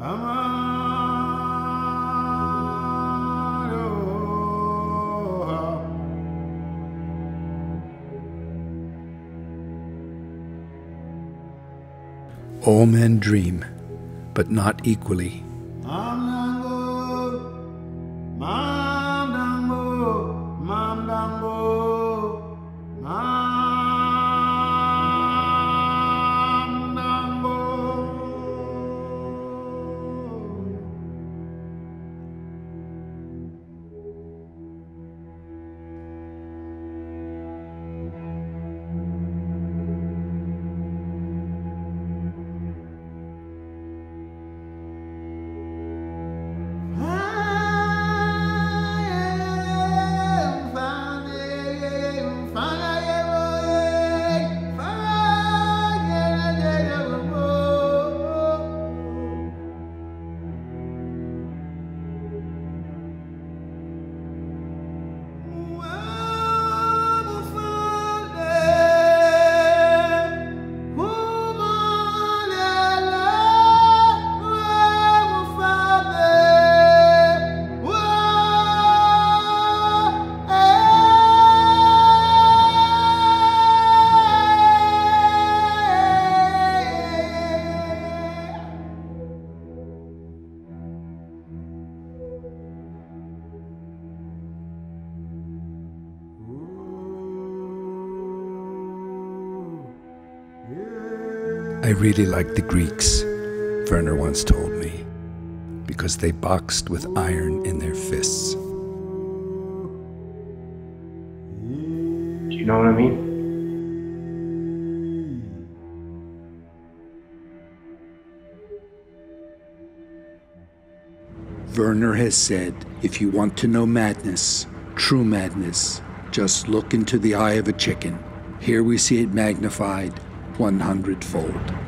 All men dream, but not equally. I really like the Greeks, Werner once told me, because they boxed with iron in their fists. Do you know what I mean? Werner has said if you want to know madness, true madness, just look into the eye of a chicken. Here we see it magnified 100 fold.